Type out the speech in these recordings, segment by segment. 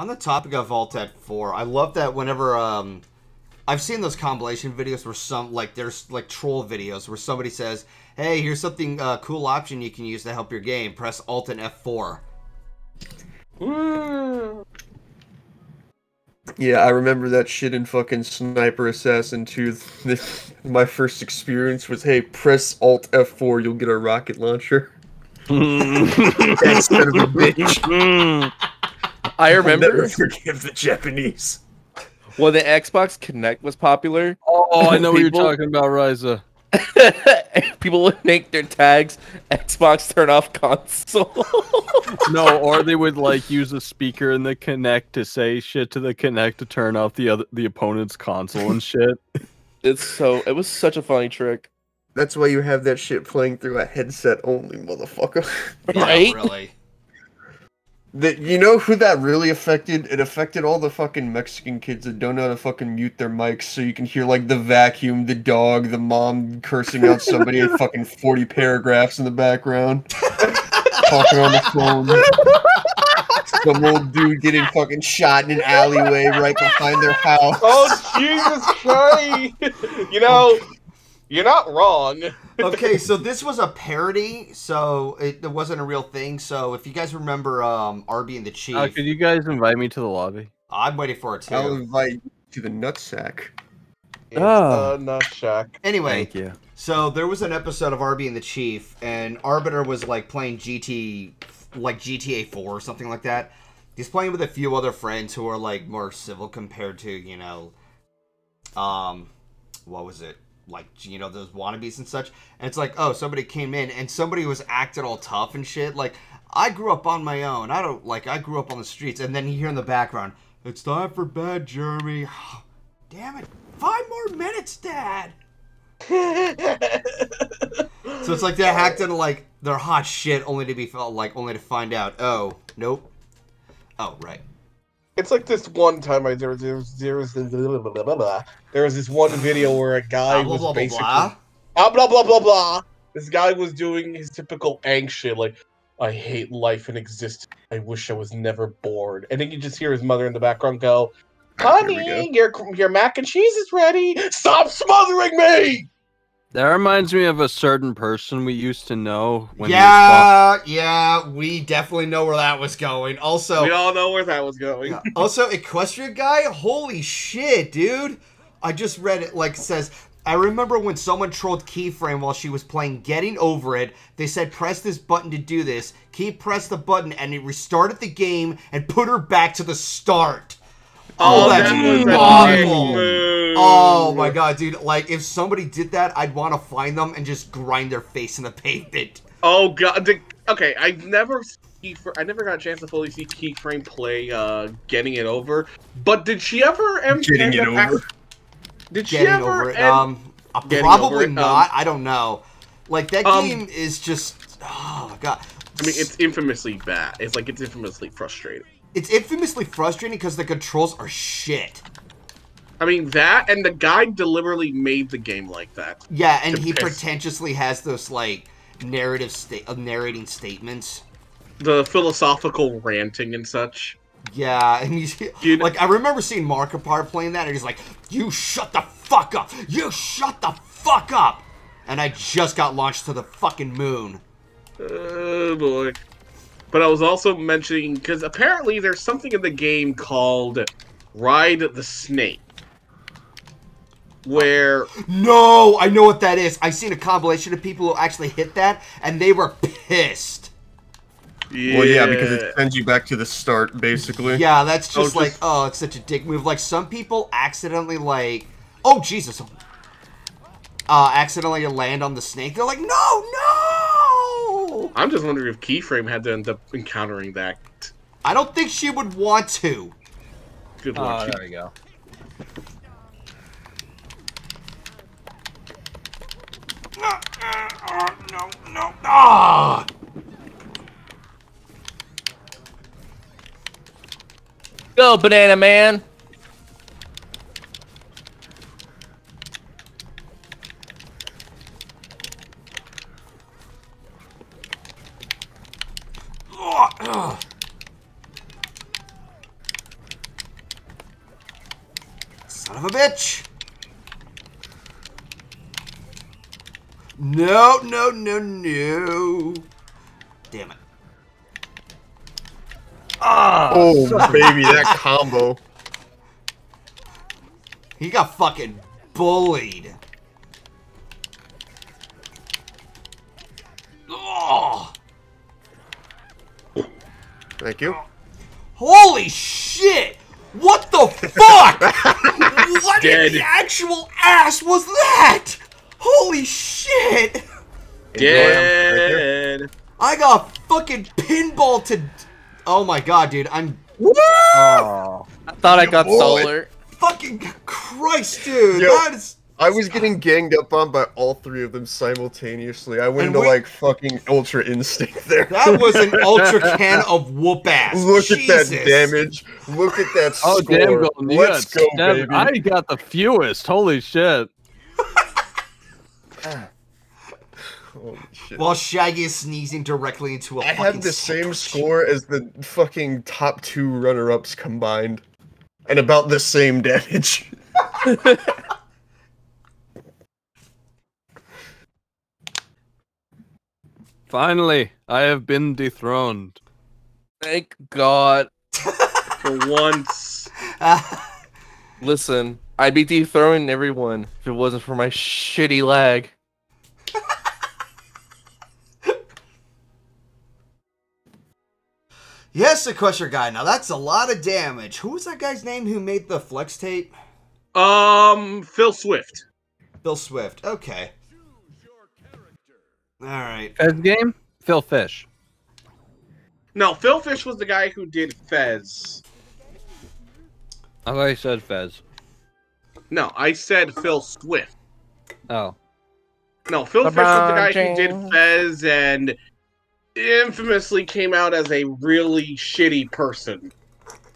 On the topic of Vault-Tec 4, I love that whenever um I've seen those compilation videos where some like there's like troll videos where somebody says, "Hey, here's something uh, cool option you can use to help your game. Press Alt and F4." Yeah, I remember that shit in fucking Sniper Assassin 2. My first experience was, hey, press Alt F4, you'll get a rocket launcher. that son of a bitch. I I'll remember never forgive the Japanese. when the Xbox Kinect was popular. Oh, I know what you're talking about, Ryza. people would make their tags Xbox turn off console. No, or they would like use a speaker in the Kinect to say shit to the Kinect to turn off the other the opponent's console and shit. it's so it was such a funny trick. That's why you have that shit playing through a headset only, motherfucker. Yeah, Right? really. That you know who that really affected? It affected all the fucking Mexican kids that don't know how to fucking mute their mics, so you can hear like the vacuum, the dog, the mom cursing out somebody at fucking forty paragraphs in the background, talking on the phone. Some old dude getting fucking shot in an alleyway right behind their house. Oh Jesus Christ! You know, you're not wrong. okay, so this was a parody, so it, it wasn't a real thing. So if you guys remember um Arby and the Chief, Uh, could you guys invite me to the lobby? I'm waiting for it too. I'll invite you to the nutsack. It's Ah. a nut shack. Anyway, Thank you. So there was an episode of Arby and the Chief, and Arbiter was like playing GT, like GTA 4 or something like that. He's playing with a few other friends who are like more civil compared to you know, um, what was it? Like you know those wannabes and such. And it's like, oh, somebody came in and somebody was acting all tough and shit. Like I grew up on my own. I don't like I grew up on the streets. And then you hear in the background, it's time for bed, Jeremy. Damn it! Five more minutes, Dad. So it's like they hacked into like their hot shit only to be felt like only to find out. Oh, nope. Oh, right. It's like this one time I there was there was there was, there was this one video where a guy Blah, was blah, basically blah. ah, blah blah blah blah. This guy was doing his typical angst shit, like I hate life and existence. I wish I was never born. And then you just hear his mother in the background go, we go. "Honey, your your mac and cheese is ready. Stop smothering me." That reminds me of a certain person we used to know when he was Yeah, yeah, we definitely know where that was going. Also, We all know where that was going. Also, Equestria guy, holy shit, dude! I just read it. Like says, I remember when someone trolled Keyframe while she was playing Getting Over It. They said press this button to do this. Key pressed the button and it restarted the game and put her back to the start. Oh, that's that was a awful. Dick move. Oh my god, dude! Like if somebody did that, I'd want to find them and just grind their face in the pavement. Oh god. okay, I never see I never got a chance to fully see Keyframe play uh getting it over. But did she ever end Getting end it over. Did she Getting ever over it. end- Um, uh, probably over it, um, not. I don't know. Like that um, game is just. Oh my god. I mean, it's infamously bad. It's like it's infamously frustrating. It's infamously frustrating because the controls are shit. I mean that, and the guy deliberately made the game like that. Yeah, and he piss. pretentiously has those like narrative state of narrating statements. The philosophical ranting and such. Yeah, and he's Dude. like, I remember seeing Markiplier playing that, and he's like, "You shut the fuck up! You shut the fuck up!" And I just got launched to the fucking moon. Oh boy. But I was also mentioning because apparently there's something in the game called Ride the Snake, where No, I know what that is. I've seen a compilation of people who actually hit that, and they were pissed. Well, yeah, because it sends you back to the start, basically. Yeah, that's Oh, just like, just- oh, it's such a dick move. Like some people accidentally like, oh Jesus, uh, accidentally land on the snake. They're like, no, no. I'm just wondering if Keyframe had to end up encountering that. I don't think she would want to. Good Oh, lord. there we go. no, no. Ah! Go, Banana Man! Son of a bitch! No, no, no, no. Damn it. Ah. Oh, baby, that combo. He got fucking bullied. Oh, Thank you. holy shit! What the fuck? what in the actual ass was that? Holy shit! Dead. I got fucking pinball to. Oh my god, dude! I'm Oh. I thought I got Boy. solar. fucking Christ, dude. Yo. That is. I was getting ganged up on by all three of them simultaneously. I went And into we- like fucking ultra instinct there. That was an ultra can of whoop ass. Look Jesus. at that damage. Look at that score. Oh damn, Golden! Let's go, seven. baby. I got the fewest. Holy shit! Holy shit. While Shaggy is sneezing directly into a I fucking have the same sandwich. score as the fucking top two runner-ups combined, and about the same damage. Finally, I have been dethroned. Thank God. For once. Listen, I'd be dethroning everyone if it wasn't for my shitty lag. yes, sequester guy. Now that's a lot of damage. Who was that guy's name who made the flex tape? Um, Phil Swift. Phil Swift. Okay. All right. Fez game? Phil Fish. No, Phil Fish was the guy who did Fez. I thought you said Fez. No, I said Phil Swift. Oh. No, Phil Swift was the guy LeBron who did Fez and infamously came out as a really shitty person.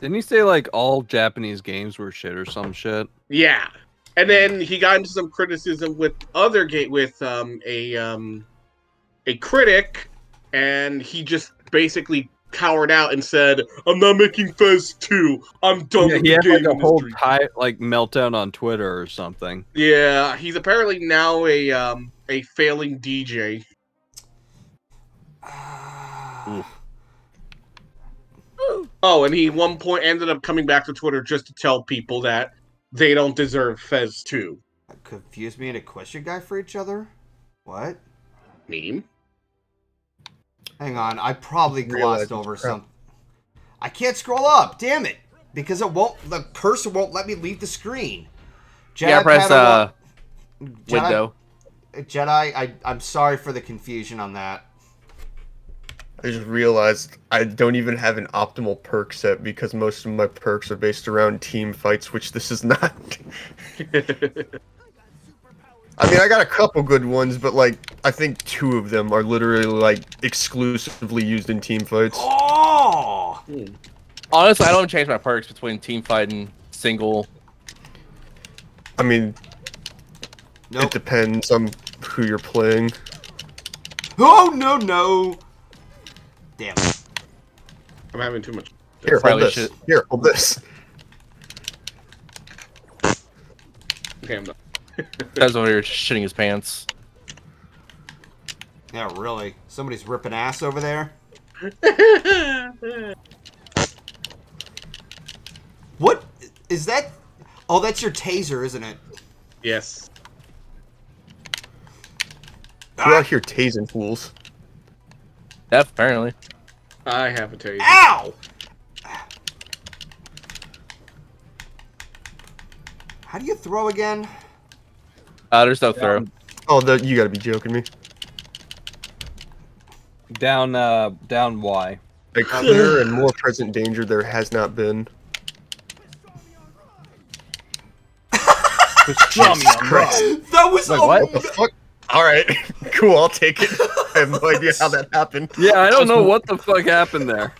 Didn't he say like all Japanese games were shit or some shit? Yeah. And then he got into some criticism with other game with um a um a critic and he just basically cowered out and said, I'm not making Fez 2. I'm done Yeah, with he the had game like a whole tie, like meltdown on Twitter or something. Yeah, he's apparently now a um a failing DJ. Oh, and he one point ended up coming back to Twitter just to tell people that they don't deserve Fez 2. Confused me and a question guy for each other? What? Meme. Hang on, I probably glossed over it's crap. some. I can't scroll up, damn it! Because it won't. The cursor won't let me leave the screen. Jedi yeah, press Padawan- uh Jedi- window. Jedi, I, I'm sorry for the confusion on that. I just realized I don't even have an optimal perk set because most of my perks are based around team fights, which this is not. I mean, I got a couple good ones, but like, I think two of them are literally like exclusively used in team fights. Oh! Honestly, I don't change my perks between team fight and single. I mean, it depends on who you're playing. Oh, no, no! Damn it. I'm having too much. Here, hold this. should- Here, hold this. Okay, I'm done. That's over here shitting his pants. Yeah, really. Somebody's ripping ass over there. What? Is that. Oh, that's your taser, isn't it? yes. Ah! We're out here tasing fools. Yeah, apparently. I have a taser. Ow! How do you throw again? Uh, there's no throw. Oh, the, you gotta be joking me. Down, uh, down Y. A clearer and more present danger there has not been. Jesus Christ. That was Wait, what? What the fuck? Alright, cool, I'll take it. I have no idea how that happened. Yeah, I don't know what the fuck happened there.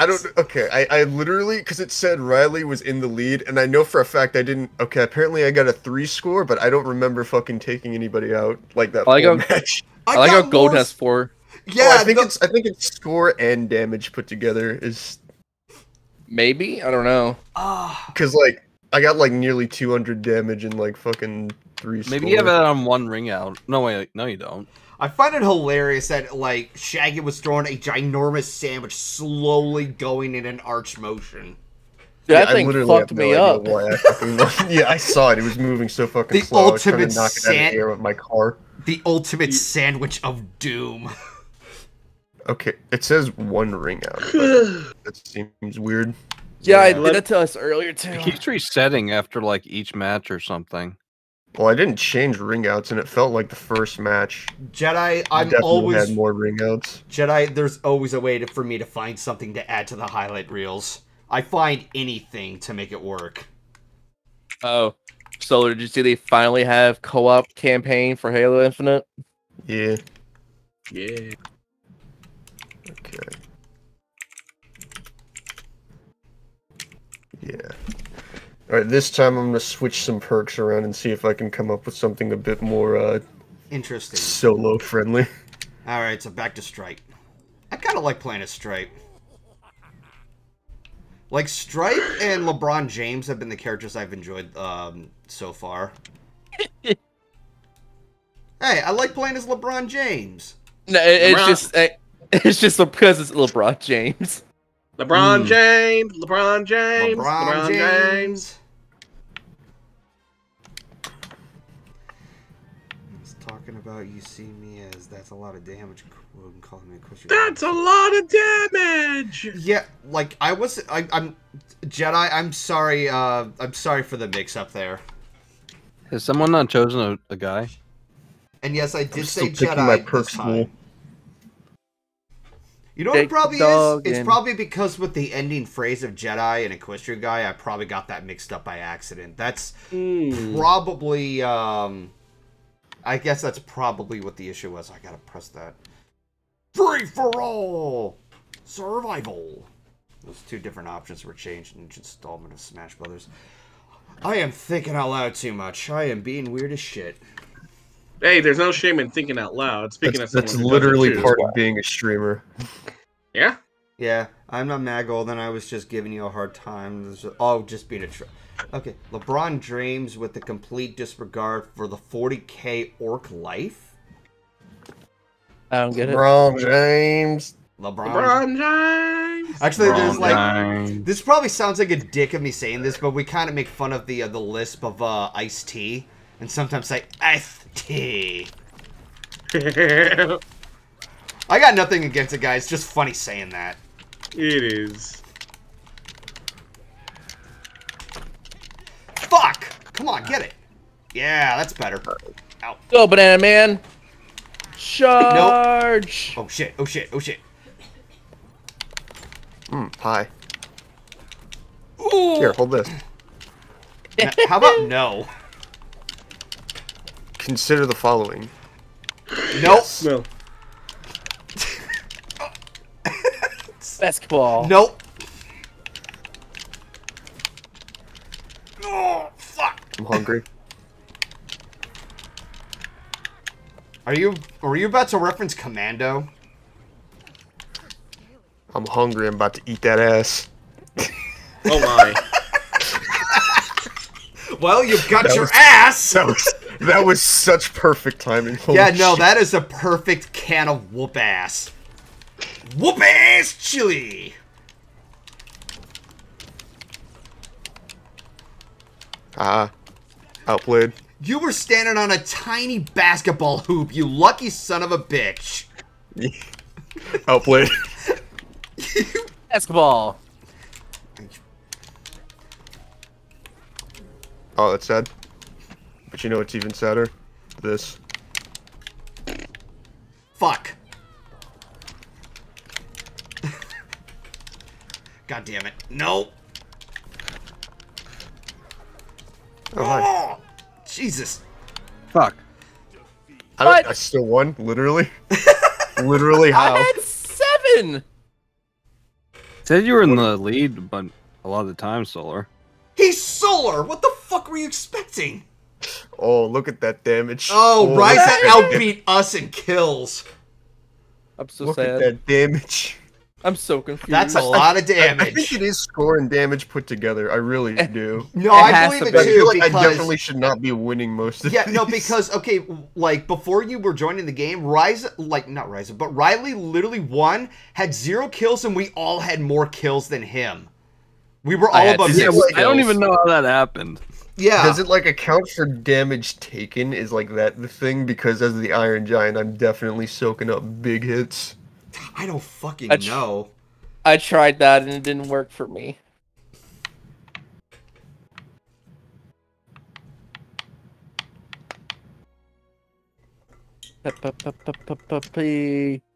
I don't. Okay, I, I literally because it said Riley was in the lead, and I know for a fact I didn't. Okay, apparently I got a three score, but I don't remember fucking taking anybody out like that I like full how- match. I like how got Gold more- has four. Yeah, oh, I think the- it's I think it's score and damage put together is Maybe? I don't know. Ah, because like I got like nearly 200 damage in like fucking three. Maybe score. you have that on one ring out. No wait, no you don't. I find it hilarious that like Shaggy was throwing a ginormous sandwich slowly going in an arch motion. Dude, Yeah, that I thing literally fucked no me up. I yeah, I saw it. It was moving so fucking The slow. I was trying to ultimate knock it out of the air with my car. The ultimate sandwich of doom. Okay, it says one ring out. that seems weird. Yeah, I Yeah. did that to us earlier too. It keeps resetting after like each match or something. Well, I didn't change ring outs, and it felt like the first match. Jedi, I I'm definitely always had more ring outs. Jedi. There's always a way to, for me to find something to add to the highlight reels. I find anything to make it work. Oh, Solar, did you see they finally have co-op campaign for Halo Infinite? Yeah. Yeah. Okay. Yeah. All right. This time I'm gonna switch some perks around and see if I can come up with something a bit more uh, Interesting. solo friendly. All right, so back to Stripe. I kind of like playing as Stripe. Like Stripe and LeBron James have been the characters I've enjoyed um, so far. hey, I like playing as LeBron James. No, it- it's just it's just because it's LeBron James. LeBron Hmm. James, LeBron James, LeBron, LeBron, James. James. He's talking about you see me as that's a lot of damage. Calling me a question. That's a lot of damage. Yeah, like I was, I, I'm Jedi. I'm sorry. Uh, I'm sorry for the mix-up there. Has someone not chosen a, a guy? And yes, I did I'm say still Jedi picking my this perks time. You know what it probably is? It's in. probably because with the ending phrase of Jedi and Equestrian guy, I probably got that mixed up by accident. That's Hmm. probably, um, I guess that's probably what the issue was. I gotta press that. Free for all! Survival! Those two different options were changed in each installment of Smash Brothers. I am thinking out loud too much. I am being weird as shit. Hey, there's no shame in thinking out loud. Speaking That's, of that's someone who doesn't literally part of being a streamer. Yeah. Yeah, I'm not mad, Golden. I was just giving you a hard time. This Oh, just being a tr- Okay, LeBron James with the complete disregard for the 40k orc life. I don't get it. Wrong, James. LeBron. LeBron James. Actually, there's like guy. this probably sounds like a dick of me saying this, but we kind of make fun of the uh, the lisp of uh, iced tea, and sometimes say iced tea. I got nothing against it, guys. Just funny saying that. It is. Fuck! Come on, get it. Yeah, that's better. Ow. Go, Banana Man. Charge. Oh shit! Oh shit! Oh shit! Mm, hi. Ooh. Here, hold this. N- How about no? Consider the following. Nope. No. Basketball. Nope. Oh, fuck. I'm hungry. Are you were you about to reference Commando? I'm hungry. I'm about to eat that ass. Oh my. Well, you've got That your was- ass. That was such perfect timing. Holy yeah, no, shit. that is a perfect can of whoop ass. Whoop ass chili. Ah, outplayed. You were standing on a tiny basketball hoop, you lucky son of a bitch. Outplayed. Basketball. Oh, that's sad. But you know what's even sadder? This. Fuck. God damn it. No. Oh. Oh, Jesus. Fuck. I, I still won, literally. literally how? I had seven. Said you were in the lead, but a lot of the time, Solar. He's solar. What the fuck were you expecting? Oh, look at that damage. Oh, oh look Ryza that outbeat us in kills. I'm so Look sad. at that damage. I'm so confused. That's a lot of I, I think it is score and damage put together. I really eh, do. No, It I believe to it be. I too feel like I definitely should not be winning most of the yeah, no, because okay, like before you were joining the game, Rise, like not Rise, but Riley literally won, had zero kills, and we all had more kills than him. We were all had above zero six. well, I don't even know how that happened. Yeah, Does it like account for damage taken? Is like that the thing? Because as the Iron Giant, I'm definitely soaking up big hits. I don't fucking That's- know. I tried that and it didn't work for me. Pa- pa- pa-